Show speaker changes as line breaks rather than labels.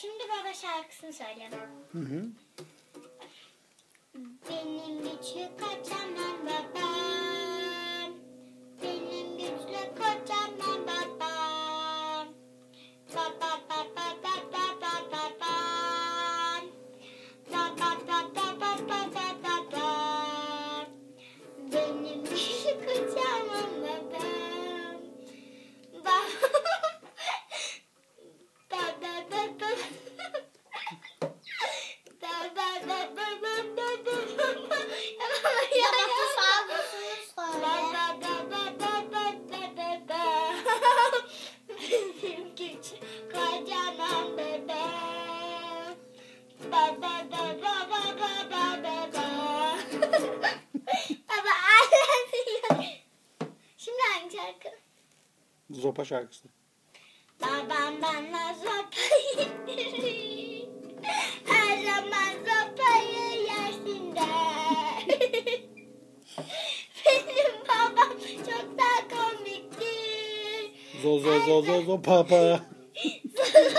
Şimdi baba şarkısını söyleyelim.
Hı hı. Zopa şarkısı.
Babam bana verir. Her zaman sopayı yersin de. Benim babam çok da komiktir.
Zo zo zo zo zo papa.
Zo zo